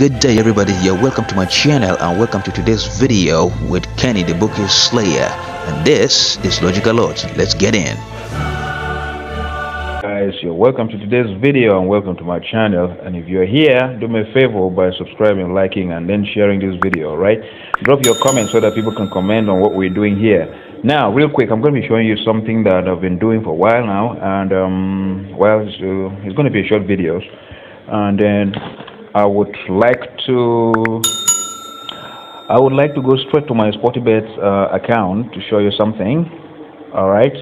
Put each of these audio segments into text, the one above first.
good day everybody here. Welcome to my channel and welcome to today's video with Kenny the Bookie Slayer. And this is Logical Odds let's get in. Guys you're welcome to today's video and welcome to my channel. And if you're here do me a favor by subscribing liking and then sharing this video right? Drop your comments so that people can comment on what we're doing here. Now real quick i'm going to be showing you something that i've been doing for a while now and um well it's, uh, it's going to be a short videos and then I would like to I would like to go straight to my Sportybet uh, account to show you something. All right,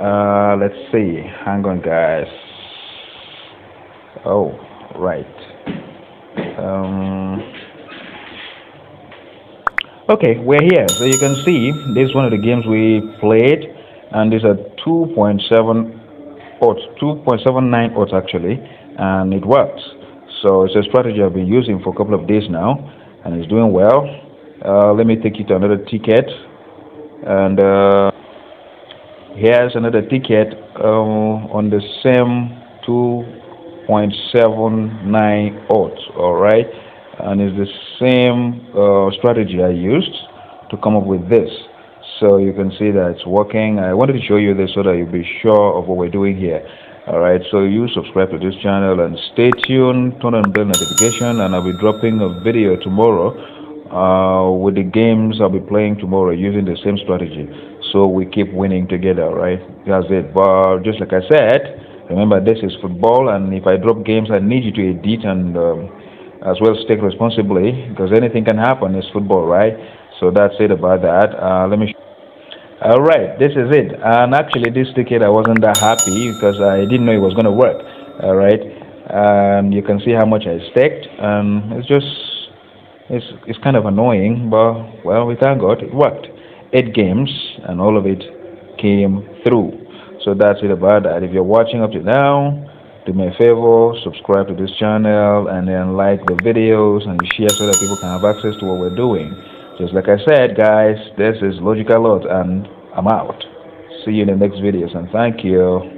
uh, let's see. Hang on, guys. Oh, right. Um, okay, we're here. So you can see this is one of the games we played, and these are 2.7 odds, 2.79 odds actually, and it works. So it's a strategy I've been using for a couple of days now, and it's doing well. Uh, let me take you to another ticket, and uh, here's another ticket um, on the same 2.79 odds. All right, and it's the same uh, strategy I used to come up with this. So you can see that it's working. I wanted to show you this so that you'll be sure of what we're doing here all right so you subscribe to this channel and stay tuned turn on bell notification and i'll be dropping a video tomorrow uh, with the games i'll be playing tomorrow using the same strategy. So we keep winning together right? That's it. But just like i said remember this is football and if i drop games i need you to edit and um, as well take responsibly because anything can happen. It's football right? So that's it about that. Uh, let me all right this is it. And actually this ticket i wasn't that happy because i didn't know it was going to work. All right? And you can see how much i staked and um, it's just it's it's kind of annoying but well we thank god it worked. Eight games and all of it came through. So that's it about that if you're watching up to now do me a favor subscribe to this channel and then like the videos and share so that people can have access to what we're doing just like I said, guys, this is Logical Odds, and I'm out. See you in the next videos, and thank you.